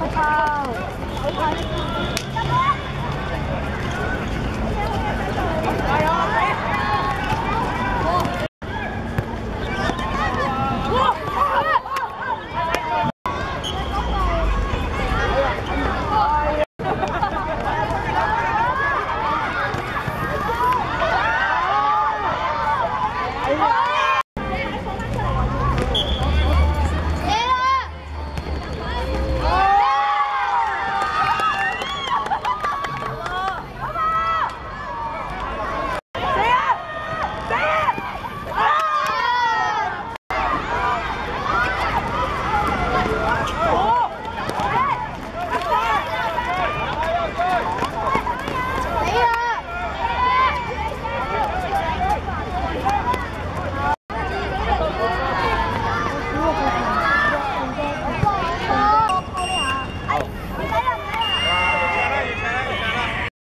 哎呀！